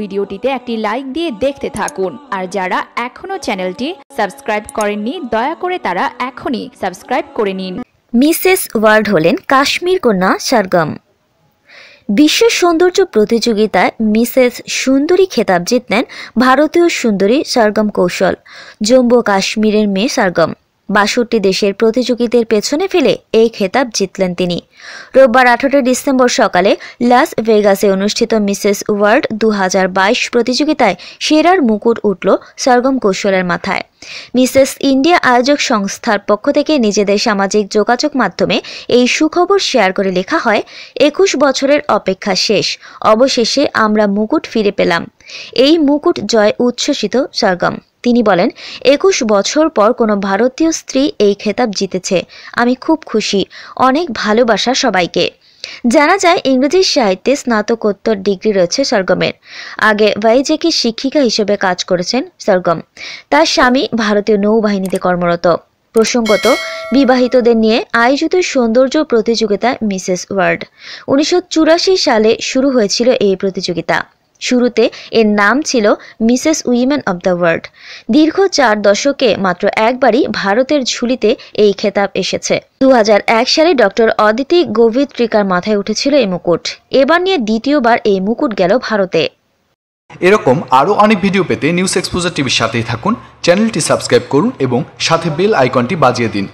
ভিডিওটিতে একটি লাইক দিয়ে দেখতে থাকুন। আর যারা এখনও চ্যানেলটি সাবস্ক্রাইব করেননি, দয়া করে তারা এখনই সাবস্ক্রাইব করে নিন। মিসেস ওয়ার্ল্ড হলেন কাশ্মীর কন্যা সারগম বিশ্ব সৌন্দর্য প্রতিযোগিতায় মিসেস সুন্দরী খেতাব জিতলেন ভারতীয় সুন্দরী সরগম কৌশল, জম্মু কাশ্মীরের মেয়ে সরগম বাষট্টি দেশের প্রতিযোগীদের পেছনে ফেলে এই খেতাব জিতলেন তিনি। রোববার আঠারোই ডিসেম্বর সকালে লাস ভেগাসে অনুষ্ঠিত মিসেস ওয়ার্ল্ড দু হাজার বাইশ প্রতিযোগিতায় সেরার মুকুট উঠল সরগম কৌশলের মাথায়। মিসেস ইন্ডিয়া আয়োজক সংস্থার পক্ষ থেকে নিজেদের সামাজিক যোগাযোগ মাধ্যমে এই সুখবর শেয়ার করে লেখা হয়, একুশ বছরের অপেক্ষা শেষ, অবশেষে আমরা মুকুট ফিরে পেলাম। এই মুকুট জয় উচ্ছ্বসিত সরগম। তিনি বলেন, একুশ বছর পর কোনো ভারতীয় স্ত্রী এই খেতাব জিতেছে। আমি খুব খুশি। অনেক ভালোবাসা সবাইকে। জানা যায়, ইংরেজি সাহিত্যে স্নাতকোত্তর ডিগ্রি রয়েছে সরগমের। আগে ভাইজেকে শিক্ষিকা হিসেবে কাজ করেছেন সরগম। তার স্বামী ভারতীয় নৌবাহিনীতে কর্মরত। প্রসঙ্গত, বিবাহিতদের নিয়ে আয়োজিত সৌন্দর্য প্রতিযোগিতা মিসেস ওয়ার্ল্ড উনিশশো চুরাশি সালে শুরু হয়েছিল এই প্রতিযোগিতা। শুরুতে এর নাম ছিল Mrs women of the world. দীর্ঘ চার দশকে মাত্র একবারই ভারতের ঝুলিতে এই খেতাব এসেছে। দু হাজার এক সালে ডক্টর অদিতি গোভিত্রিকার মাথায় উঠেছিল এই মুকুট। এবার নিয়ে দ্বিতীয়বার এই মুকুট গেল ভারতে। এরকম আরও অনেক ভিডিও পেতে নিউজ এক্সপোজার টিভির সাথেই থাকুন, চ্যানেলটি সাবস্ক্রাইব করুন এবং সাথে বেল আইকনটি বাজিয়ে দিন।